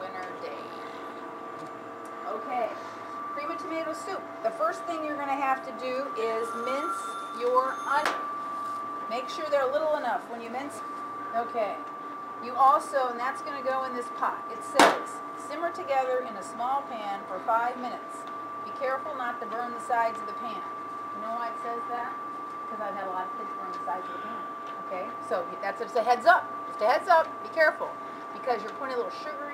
winter day. Okay, cream of tomato soup. The first thing you're gonna have to do is mince your onion. Make sure they're little enough when you mince. Okay. You also, and that's gonna go in this pot. It says, simmer together in a small pan for five minutes. Be careful not to burn the sides of the pan. You know why it says that? Because I've had a lot of kids burn the sides of the pan. Okay, so that's just a heads up. Just a heads up. Be careful because you're putting a little sugar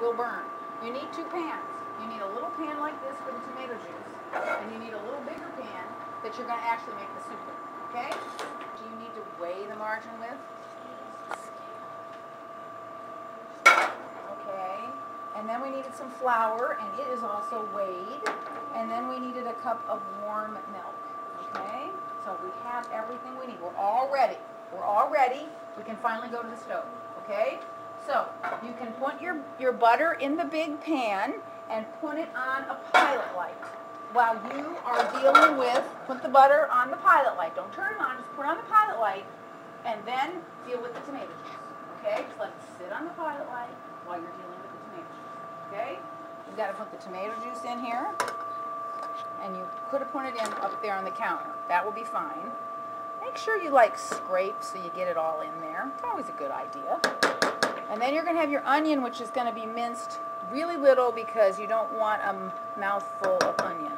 will burn. You need two pans. You need a little pan like this for the tomato juice, and you need a little bigger pan that you're going to actually make the soup with. Okay? Do you need to weigh the margarine with? Okay. And then we needed some flour, and it is also weighed. And then we needed a cup of warm milk. Okay? So we have everything we need. We're all ready. We're all ready. We can finally go to the stove. Okay? So you can put your, your butter in the big pan and put it on a pilot light. While you are dealing with, put the butter on the pilot light. Don't turn it on, just put it on the pilot light and then deal with the tomato juice. Okay? Just let it sit on the pilot light while you're dealing with the tomato juice. Okay? You've got to put the tomato juice in here. And you could have put it in up there on the counter. That will be fine. Make sure you like scrape so you get it all in there. It's always a good idea. And then you're going to have your onion, which is going to be minced really little because you don't want a mouthful of onion.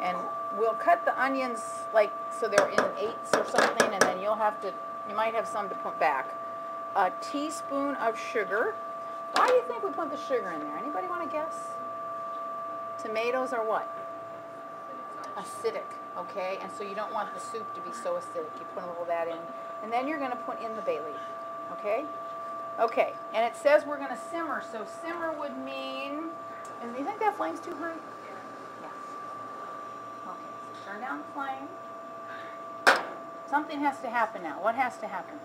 and we'll cut the onions like so they're in eighths or something, and then you'll have to, you might have some to put back. A teaspoon of sugar. Why do you think we put the sugar in there? Anybody want to guess? Tomatoes are what? Acidic, okay? And so you don't want the soup to be so acidic. You put a little of that in. And then you're going to put in the bay leaf, okay? Okay, and it says we're going to simmer, so simmer would mean, and do you think that flame's too high? Yeah. Okay, so turn down the flame. Something has to happen now. What has to happen?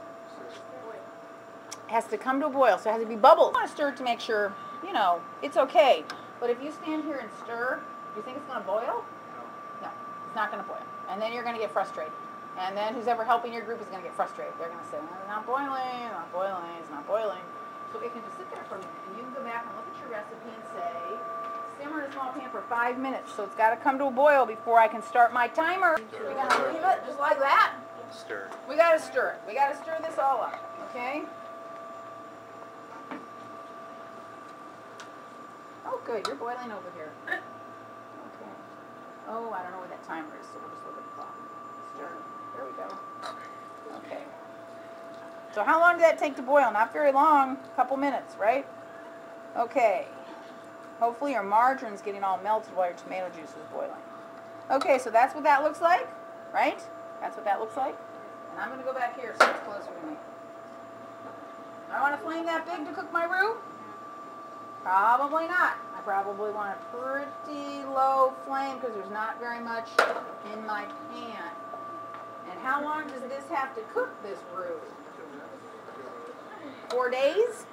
It has to come to a boil, so it has to be bubbles. You want to stir to make sure, you know, it's okay. But if you stand here and stir, do you think it's going to boil? No. No, it's not going to boil. And then you're going to get frustrated. And then who's ever helping your group is going to get frustrated. They're going to say, it's not boiling, it's not boiling, it's not boiling. So it can just sit there for a minute. And you can go back and look at your recipe and say, simmer in a small pan for five minutes. So it's got to come to a boil before I can start my timer. We're going to leave it just like that. Stir. We got to stir it. We got to stir this all up. Okay? Oh, good. You're boiling over here. Okay. Oh, I don't know where that timer is, so we'll just look at the clock. Stir. There we go. Okay. So how long did that take to boil? Not very long. A couple minutes, right? Okay. Hopefully your margarine's getting all melted while your tomato juice is boiling. Okay, so that's what that looks like, right? That's what that looks like. And I'm going to go back here so it's closer to me. Do I want a flame that big to cook my roux? Probably not. I probably want a pretty low flame because there's not very much in my pan. How long does this have to cook, this roux? Four days?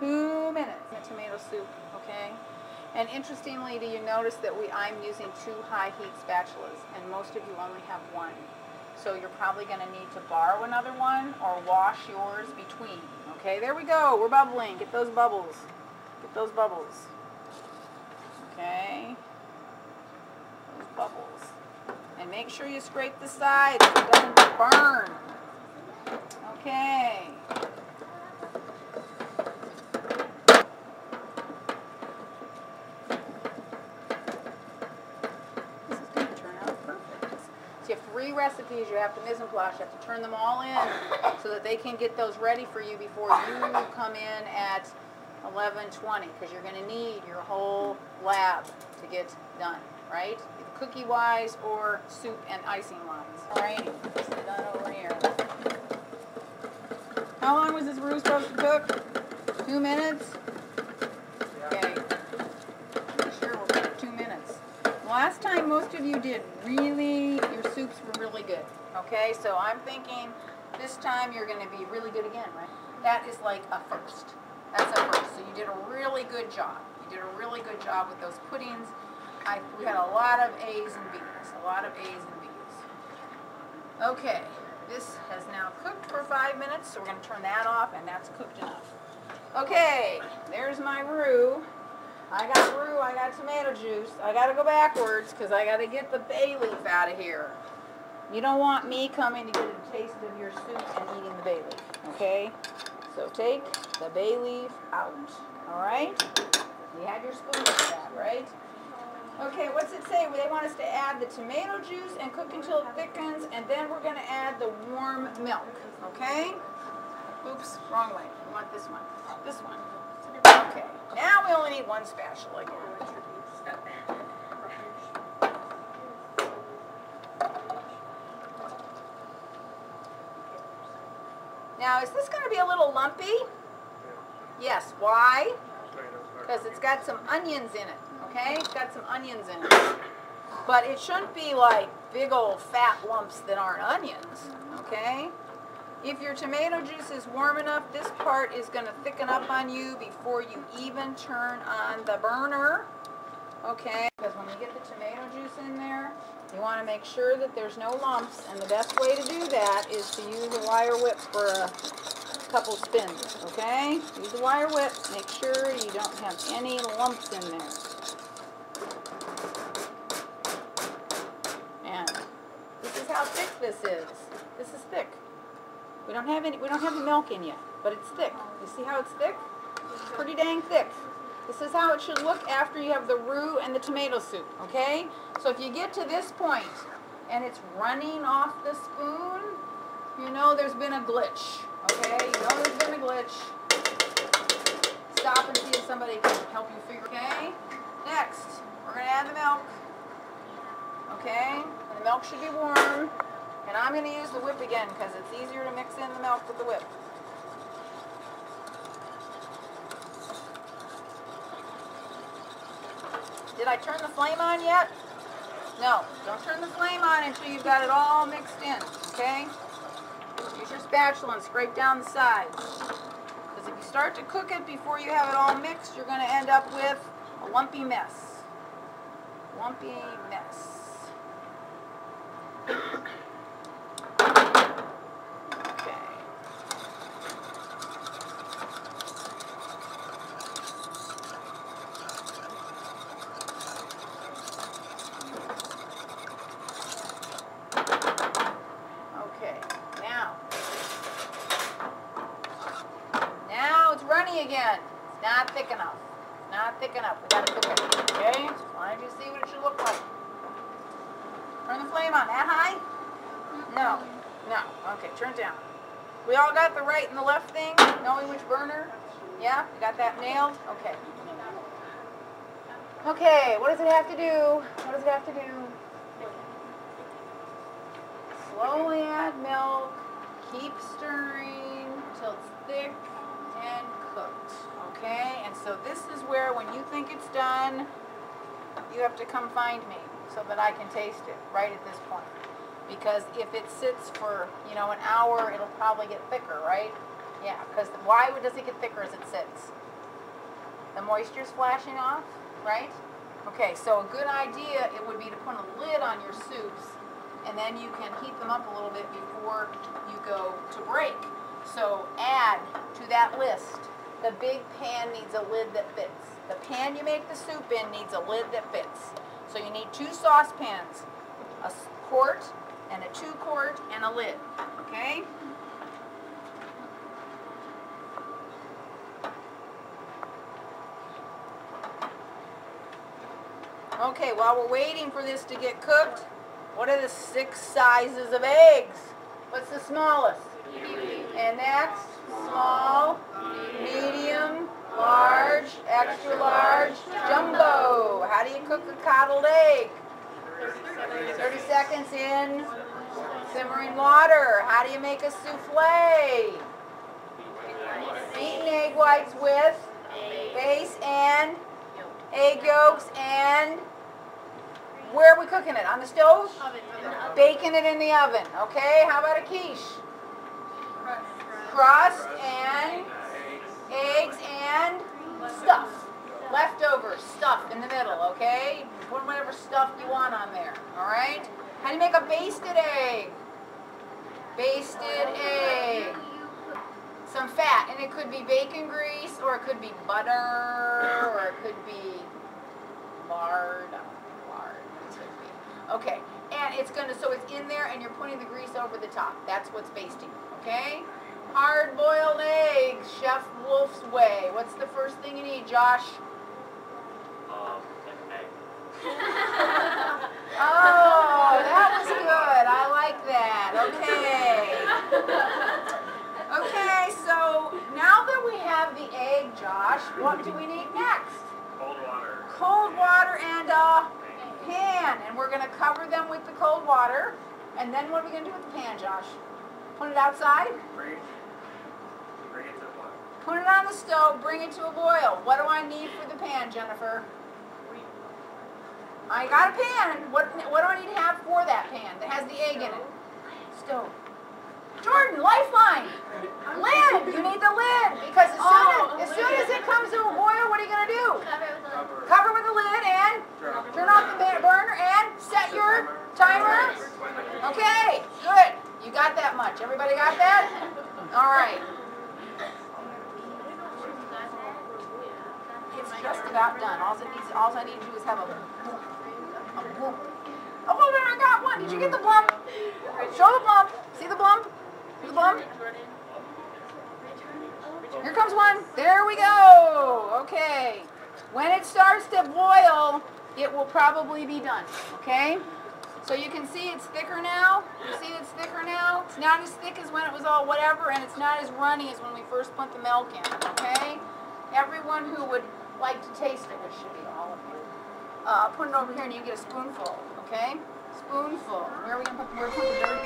Two minutes. A tomato soup, okay? And interestingly, do you notice that we I'm using two high heat spatulas, and most of you only have one. So you're probably going to need to borrow another one or wash yours between. Okay, there we go. We're bubbling. Get those bubbles. Get those bubbles. Okay. And make sure you scrape the sides so it doesn't burn. Okay. This is going to turn out perfect. So you have three recipes you have to mise en place. You have to turn them all in so that they can get those ready for you before you come in at 11:20 because you're going to need your whole lab to get done, right? Cookie wise or soup and icing wise. Is done over here. How long was this roux supposed to cook? Two minutes? Okay. Sure we'll cook two minutes. Last time most of you did really, your soups were really good. Okay, so I'm thinking this time you're going to be really good again, right? That is like a first. That's a first. So you did a really good job. You did a really good job with those puddings. I, we had a lot of A's and B's. A lot of A's and B's. Okay. This has now cooked for five minutes, so we're gonna turn that off, and that's cooked enough. Okay, there's my roux. I got roux, I got tomato juice. I gotta go backwards, because I gotta get the bay leaf out of here. You don't want me coming to get a taste of your soup and eating the bay leaf, okay? So take the bay leaf out, all right? You had your spoon for that, right? Okay, what's it say? They want us to add the tomato juice and cook until it thickens, and then we're gonna add the warm milk, okay? Oops, wrong way. We want this one. This one. Okay, now we only need one spatula again. Now, is this gonna be a little lumpy? Yes, why? Because it's got some onions in it, okay? It's got some onions in it. But it shouldn't be like big old fat lumps that aren't onions, okay? If your tomato juice is warm enough, this part is going to thicken up on you before you even turn on the burner, okay? Because when you get the tomato juice in there, you want to make sure that there's no lumps, and the best way to do that is to use a wire whip for a couple spins, okay? Use a wire whip, make sure you don't have any lumps in there. And this is how thick this is. This is thick. We don't have any, we don't have the milk in yet, but it's thick. You see how it's thick? It's pretty dang thick. This is how it should look after you have the roux and the tomato soup, okay? So if you get to this point and it's running off the spoon, you know there's been a glitch, okay? You know there's been a glitch. Stop and see if somebody can help you figure, okay? Next, we're gonna add the milk, okay? The milk should be warm. And I'm going to use the whip again because it's easier to mix in the milk with the whip. Did I turn the flame on yet? No, don't turn the flame on until you've got it all mixed in, okay? Use your spatula and scrape down the sides. Because if you start to cook it before you have it all mixed, you're going to end up with a lumpy mess. Lumpy mess. Okay. Okay, now. Now it's runny again. It's not thick enough. Not thick enough. We gotta cook it. Okay? Just wanted you to see what it should look like. Flame on. That high? No. No. Okay, turn down. We all got the right and the left thing, knowing which burner? Yeah? You got that nailed? Okay. Okay, what does it have to do? What does it have to do? Slowly add milk. Keep stirring till it's thick and cooked. Okay? And so this is where when you think it's done, you have to come find me so that I can taste it right at this point. Because if it sits for, you know, an hour, it'll probably get thicker, right? Yeah, because why would- does it get thicker as it sits? The moisture's flashing off, right? Okay, so a good idea, it would be to put a lid on your soups, and then you can heat them up a little bit before you go to break. So add to that list, the big pan needs a lid that fits. The pan you make the soup in needs a lid that fits. So you need two saucepans, a quart and a two quart and a lid, okay? Okay, while we're waiting for this to get cooked, what are the six sizes of eggs? What's the smallest? And that's small, medium, large, extra large, jumbo. How do you cook a coddled egg? 30 seconds in simmering water. How do you make a souffle? Beaten egg whites with base and egg yolks and where are we cooking it? On the stove? Baking it in the oven. Okay, how about a quiche? Crust and eggs and stuff. Leftover stuff in the middle, okay? Put whatever stuff you want on there, all right? How do you make a basted egg? basted egg, some fat, and it could be bacon grease, or it could be butter, or it could be lard, lard. Okay, and it's gonna, so it's in there and you're putting the grease over the top. That's what's basting, okay? Hard boiled eggs, Chef Wolf's way. What's the first thing you need, Josh? Um, an egg. Oh, that was good. I like that. Okay. Okay, so now that we have the egg, Josh, what do we need next? Cold water. Cold water and a pan. And we're gonna cover them with the cold water. And then what are we gonna do with the pan, Josh? Put it outside? Bring it, bring it to. Put it on the stove, bring it to a boil. What do I need for the pan, Jennifer? I got a pan. What, what do I need to have for that pan that has the egg in it? Stove. Jordan, lifeline. Lid. You need the lid because as soon as, as soon as it comes to a boil, what are you gonna do? Cover. Cover with the lid and Drop. turn off the ba- burner and set your timer. Okay, good. You got that much. Everybody got that? All right. It's just about done. All I need to do is have a boom, a boom. Oh, I got one. Did you get the blump? Show the blump. See the blump? See the blump? Here comes one. There we go. Okay. When it starts to boil, it will probably be done. Okay? So you can see it's thicker now. You see it's thicker now? It's not as thick as when it was all whatever, and it's not as runny as when we first put the milk in. Okay? Everyone who would like to taste it. which should be all of you. Uh, put it over here and you get a spoonful, okay? Spoonful. Where are we going to put, where put the dirt?